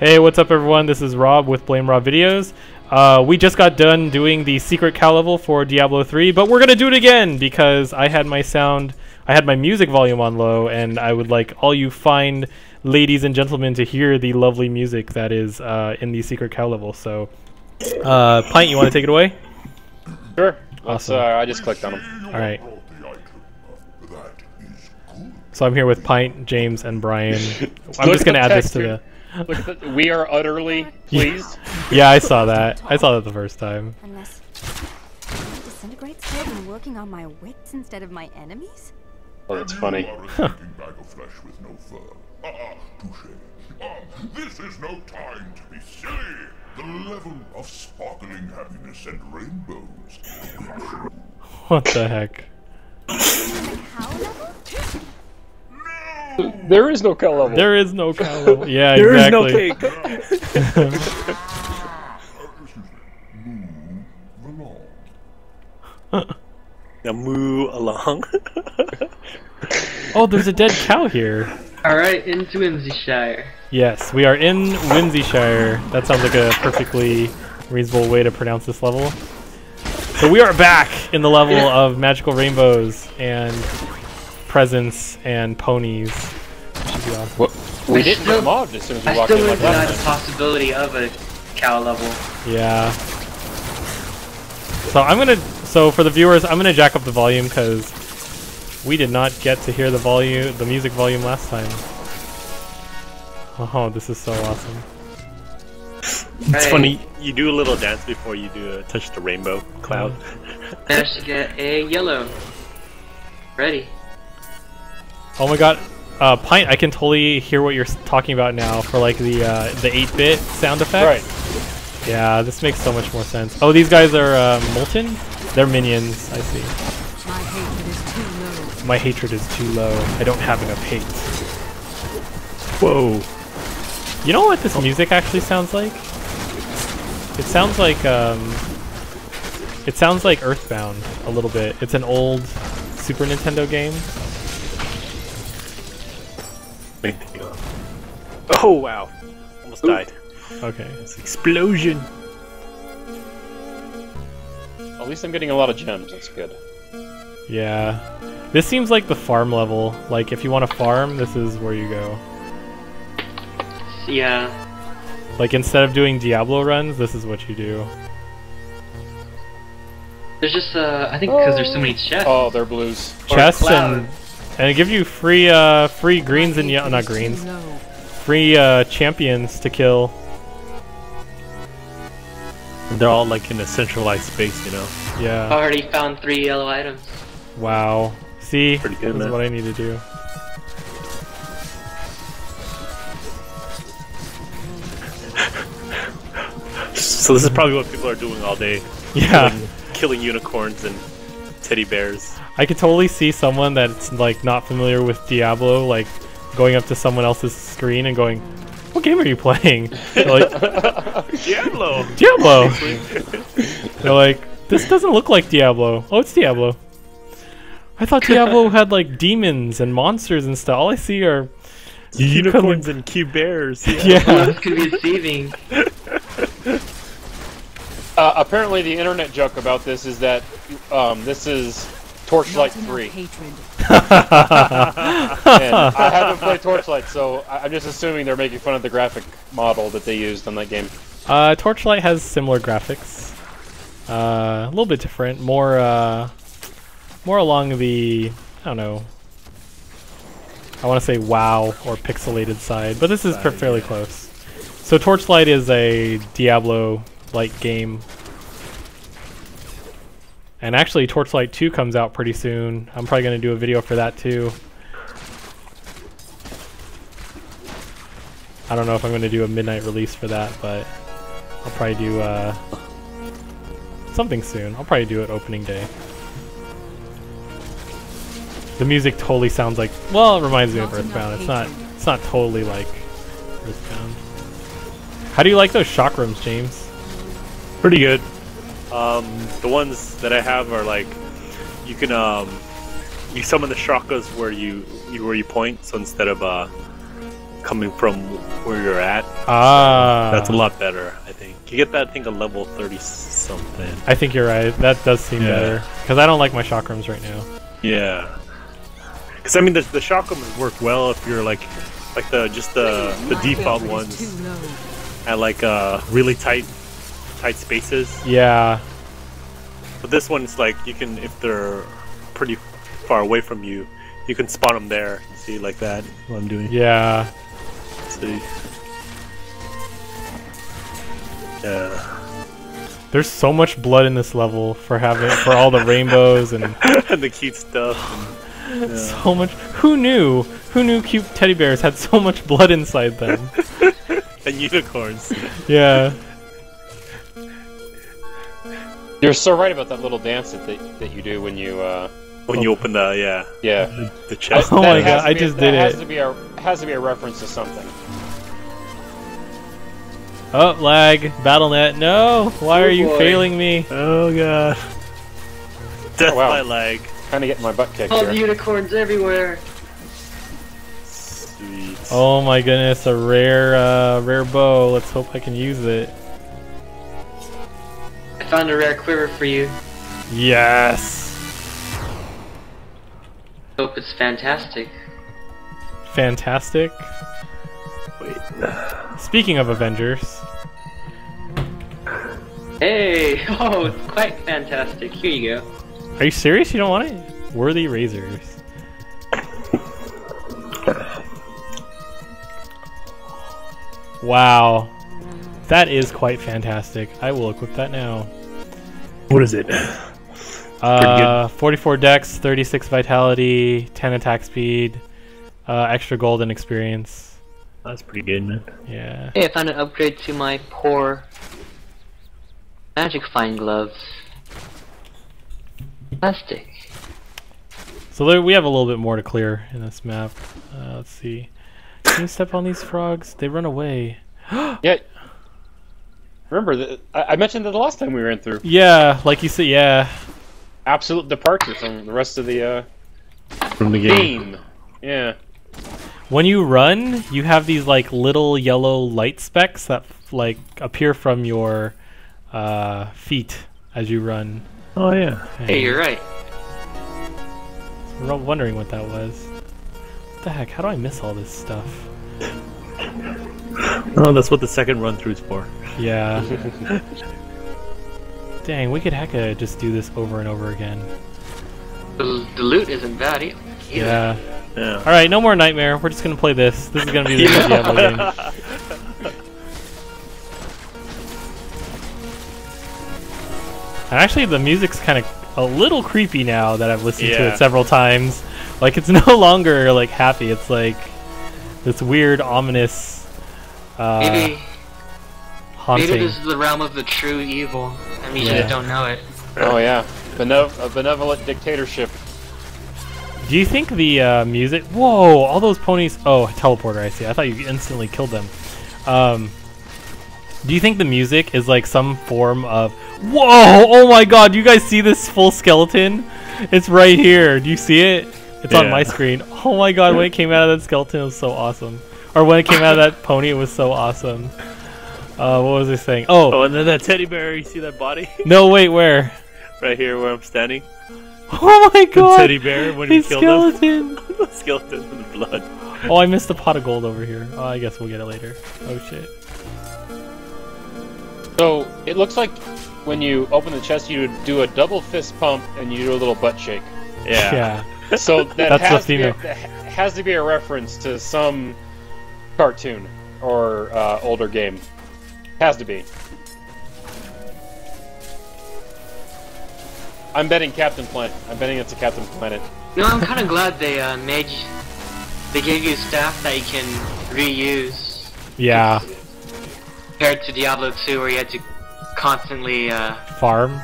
Hey, what's up, everyone? This is Rob with Blame Rob Videos. Uh, we just got done doing the secret cow level for Diablo 3, but we're gonna do it again because I had my sound, I had my music volume on low, and I would like all you fine ladies and gentlemen to hear the lovely music that is uh, in the secret cow level. So, uh, Pint, you want to take it away? Sure. Awesome. uh, I just clicked on them. All right. So I'm here with Pint, James, and Brian. I'm just gonna add this to the. Look at the, we are utterly pleased. Yeah, I saw that. I saw that the first time. Unless disintegrates still been working on my wits instead of my enemies? Oh, that's funny. You are a thinking bag of flesh with no fur. Ah, ah. Ah, this is no time to be silly. The level of sparkling happiness and rainbows. What the heck? How level? There is no cow level. There is no cow level. Yeah, There is exactly. no cake. Excuse me. Move along. now move along. Oh, there's a dead cow here. Alright, into Whimsyshire. Yes, we are in Whimsyshire. That sounds like a perfectly reasonable way to pronounce this level. So we are back in the level of magical rainbows and presents and ponies. Should be. What? We didn't still- get mobbed as soon as we I walked still in wouldn't like deny the possibility of a cow level. Yeah. So I'm gonna. So for the viewers, I'm gonna jack up the volume because we did not get to hear the volume, the music volume last time. Oh, this is so awesome. It's Right. funny. You do a little dance before you do a touch the rainbow cloud. Mm. Managed to get a yellow. Ready. Oh my god, uh, Pint, I can totally hear what you're talking about now for like the uh, the 8-bit sound effect. Right. Yeah, this makes so much more sense. Oh, these guys are uh, Molten? They're minions, I see. My hatred is too low. My hatred is too low. I don't have enough hate. Whoa. You know what this music actually sounds like? It sounds like um It sounds like Earthbound a little bit. It's an old Super Nintendo game. Oh wow. Almost died. Okay. It's explosion. At least I'm getting a lot of gems. That's good. Yeah. This seems like the farm level. Like if you want to farm, this is where you go. Yeah. Like instead of doing Diablo runs, this is what you do. There's just, uh, I think because there's so many chests. Oh, they're blues. Chests and and it gives you free uh free greens and yeah, not greens. Free uh champions to kill. They're all like in a centralized space, you know. Yeah. I already found three yellow items. Wow. See, Pretty good, this is man. what I need to do. So this is probably what people are doing all day. Yeah. Killing, killing unicorns and teddy bears. I could totally see someone that's like not familiar with Diablo, like going up to someone else's screen and going, "What game are you playing?" They're like, Diablo. "Diablo." They're like, "This doesn't look like Diablo." Oh, it's Diablo. I thought Diablo had like demons and monsters and stuff. All I see are Unicorns and cute bears. Yeah. yeah. this could be deceiving. Uh, apparently, the internet joke about this is that um, this is Torchlight 3. And I haven't played Torchlight, so I- I'm just assuming they're making fun of the graphic model that they used on that game. Uh, Torchlight has similar graphics. Uh, a little bit different, more uh, more along the I don't know. I want to say WoW or pixelated side, but this is Side, fairly yeah. close. So Torchlight is a Diablo-like game, and actually Torchlight 2 comes out pretty soon. I'm probably gonna do a video for that too. I don't know if I'm gonna do a midnight release for that, but I'll probably do uh, something soon. I'll probably do it opening day. The music totally sounds like well, it reminds me of Earthbound. It's not it's not totally like Earthbound. How do you like those chakrams, James? Pretty good. Um, the ones that I have are like you can um you summon the chakras where you, you where you point. So instead of uh coming from where you're at. Ah, That's a lot better, I think. You get that, I think, a level 30 something. I think you're right. That does seem Yeah. better because I don't like my chakrams right now. Yeah. Because I mean, the the chakrams work well if you're like, like the just the the default ones at like uh really tight tight spaces. Yeah, But this one is like you can if they're pretty far away from you, you can spawn them there. See like that. What I'm doing. yeah. Let's See. Yeah. There's so much blood in this level for having for all the rainbows and and the cute stuff. And, so much. Who knew? Who knew cute teddy bears had so much blood inside them? and unicorns. yeah. You're so right about that little dance that that, that you do when you. Uh, when you open the yeah yeah. the, the chest. Oh my God, to I just that did has it. To be a, has to be a reference to something. Oh, lag. Battle.net. No. Why Oh are you boy. failing me? Oh god. Death wow. by lag. Kind of getting my butt kicked All here. the unicorns everywhere. Sweet. Oh my goodness, a rare, uh, rare bow. Let's hope I can use it. Found a rare quiver for you. Yes. Hope it's fantastic. Fantastic. Wait. Speaking of Avengers, Hey! Oh, it's quite fantastic. Here you go. are you serious? You don't want it? Worthy razors. Wow. That is quite fantastic. I will equip that now. What is it? Uh, 44 dex, 36 vitality, 10 attack speed, uh, extra gold and experience. That's pretty good, man. Yeah. Hey, I found an upgrade to my poor magic fine gloves. Plastic. So there, we have a little bit more to clear in this map. Uh, let's see. Can you step on these frogs? They run away. Yeah. Remember, that I, I mentioned that the last time we ran through. Yeah, like you said, yeah. Absolute departure from the rest of the uh, From the game. Yeah. When you run, you have these like little yellow light specks that like appear from your uh, feet as you run. Oh yeah. Hey, you're right. We're all wondering what that was. What the heck? How do I miss all this stuff? Oh, that's what the second run through is for. Yeah. Dang, we could hecka just do this over and over again. The, the loot isn't bad either. Yeah. Yeah. All right, no more nightmare. We're just gonna play this. This is gonna be the new Diablo game. And actually, the music's kind of a little creepy now that I've listened to it several times. Like it's no longer like happy. It's like this weird, ominous, uh, Maybe, maybe this is the realm of the true evil, and we Yeah. just don't know it. Oh yeah. Benev- a benevolent dictatorship. Do you think the uh, music? Whoa! All those ponies. Oh, teleporter. I see. I thought you instantly killed them. Um, do you think the music is like some form of? Whoa! Oh my God! Do you guys see this full skeleton? It's right here. Do you see it? It's on my screen. Oh my God! When it came out of that skeleton, it was so awesome. Or when it came out of that pony, it was so awesome. Uh, what was I saying? Oh, Oh, and then that teddy bear. You see that body no! Wait, where? right here where I'm standing? Oh my god! The God! teddy bear when he His killed him. skeleton. the skeleton and the blood. Oh, I missed the pot of gold over here. Oh, I guess we'll get it later. Oh shit. So it looks like when you open the chest, you do a double fist pump and you do a little butt shake. Yeah. Yeah. So that That's has, to be a, that has to be a reference to some cartoon or uh, older game. Has to be. I'm betting Captain Planet. I'm betting it's a Captain Planet. No, I'm kind of glad they uh, made you, they gave you staff that you can reuse Yeah. compared to Diablo 2 where you had to constantly uh, Farm.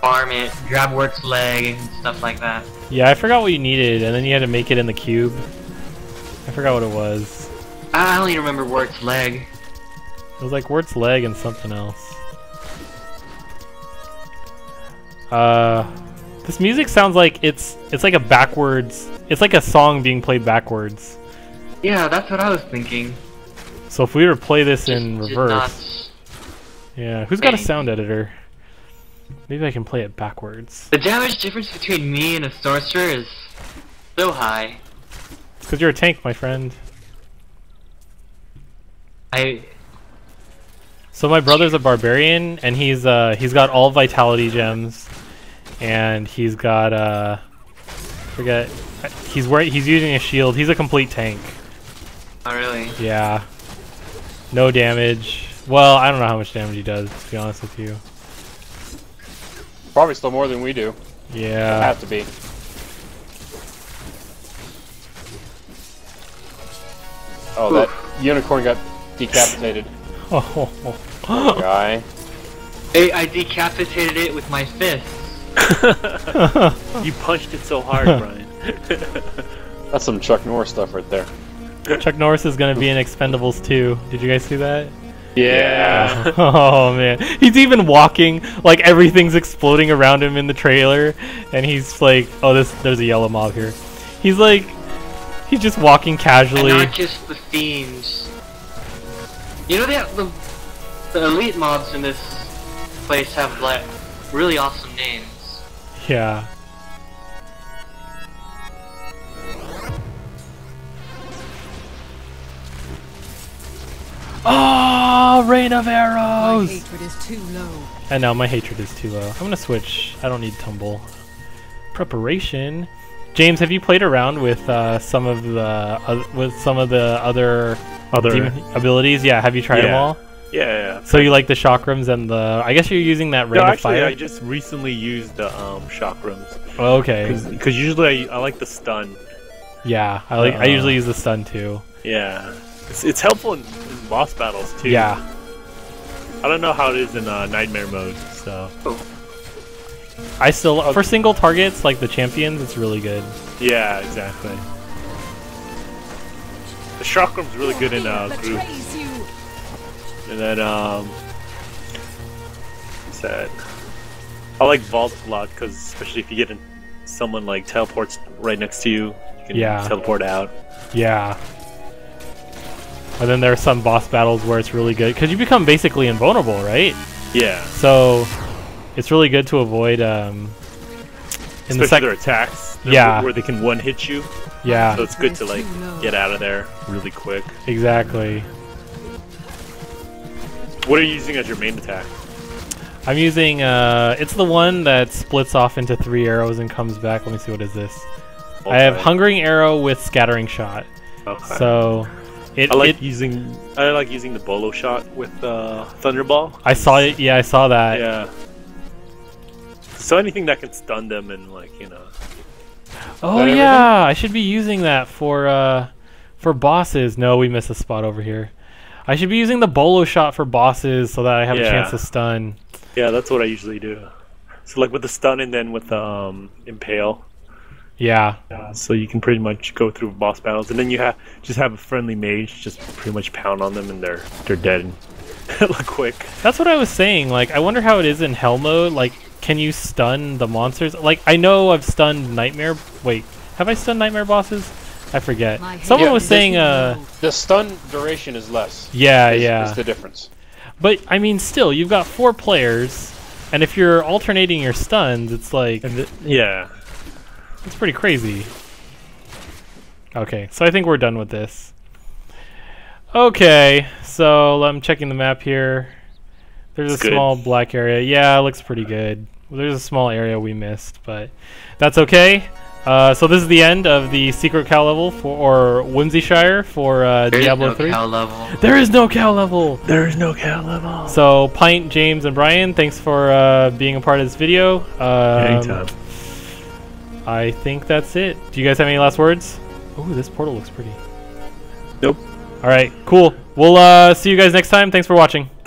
farm it, grab Wirt's leg and stuff like that. Yeah, I forgot what you needed, and then you had to make it in the cube. I forgot what it was. I only remember Wirt's leg. It was like Wirt's leg and something else. Uh, this music sounds like it's it's like a backwards. It's like a song being played backwards. Yeah, that's what I was thinking. So if we were to play this Just- in reverse, yeah. Who's got a sound editor? Maybe I can play it backwards. The damage difference between me and a sorcerer is so high. It's because you're a tank, my friend. I So my brother's a barbarian, and he's uh he's got all vitality gems, and he's got uh forget he's wearing he's using a shield. He's a complete tank. not really. Yeah. No damage. Well, I don't know how much damage he does, to be honest with you. Probably still more than we do. Yeah. Have to be. Oh, that unicorn got decapitated. Oh, Guy. I, I decapitated it with my fists. You punched it so hard, Brian. That's some Chuck Norris stuff right there. Chuck Norris is gonna be in Expendables 2. Did you guys see that? Yeah. oh man, he's even walking like everything's exploding around him in the trailer, and he's like, "Oh, this there's a yellow mob here." He's like, he's just walking And casually. not just the fiends. You know they have the the elite mobs in this place have like really awesome names. Yeah. Oh, rain of My arrows! hatred is too low. And now my hatred is too low. I'm gonna switch. I don't need tumble. Preparation. James, have you played around with uh, some of the uh, with some of the other Other. demon abilities? Yeah, have you tried them all? Yeah, yeah. So you like the chakrams and the? I guess you're using that rain No, actually, fire. I just recently used the um, chakrams Oh, okay. because usually I, I like the stun. Yeah, I like. I Uh, usually use the stun too. Yeah, it's, it's helpful in, in boss battles too. Yeah. I don't know how it is in uh, nightmare mode. So I still for single targets like the champions, it's really good. yeah, exactly. The chakram's really good in uh, group, and then um, what's that? I like vault a lot because especially if you get in, someone like teleports right next to you, you can Yeah. teleport out. Yeah. And then there are some boss battles where it's really good because you become basically invulnerable, right? Yeah, So it's really good to avoid um in especially sec- their attacks. Yeah. where they can one hit you. Yeah So it's good to like get out of there really quick. exactly. What are you using as your main attack? I'm using uh it's the one that splits off into three arrows and comes back. Let me see what is this. I have hungering arrow with scattering shot. Okay. So it, I like it using I like using the bola shot with uh, thunderball. I saw it. Yeah, I saw that. Yeah. So anything that can stun them and like you know. Oh yeah, I should be using that for uh for bosses. No, we missed a spot over here. I should be using the bola shot for bosses so that I have a chance to stun. Yeah, that's what I usually do. So like with the stun and then with the um, impale. Yeah. So you can pretty much go through boss battles and then you have just have a friendly mage just pretty much pound on them and they're they're dead. like quick. That's what I was saying. Like I wonder how it is in hell mode. Like can you stun the monsters? Like I know I've stunned nightmare wait, have I stunned nightmare bosses? I forget. Someone hatred was saying uh. The stun duration is less. yeah, is, yeah. Is the difference. But I mean still you've got four players and if you're alternating your stuns, it's like And th- yeah. It's pretty crazy. Okay, so I think we're done with this. Okay, so I'm checking the map here. There's It's a good. small black area. Yeah, it looks pretty good. There's a small area we missed, but that's okay. Uh, so this is the end of the secret cow level for or Whimsyshire for uh, There is Diablo no 3. cow level. There is no cow level. There is no cow level. So Pint, James, and Brian, thanks for uh, being a part of this video. Um, Anytime. I think that's it. Do you guys have any last words? Ooh, this portal looks pretty. Nope. All right, cool. We'll uh, see you guys next time. Thanks for watching.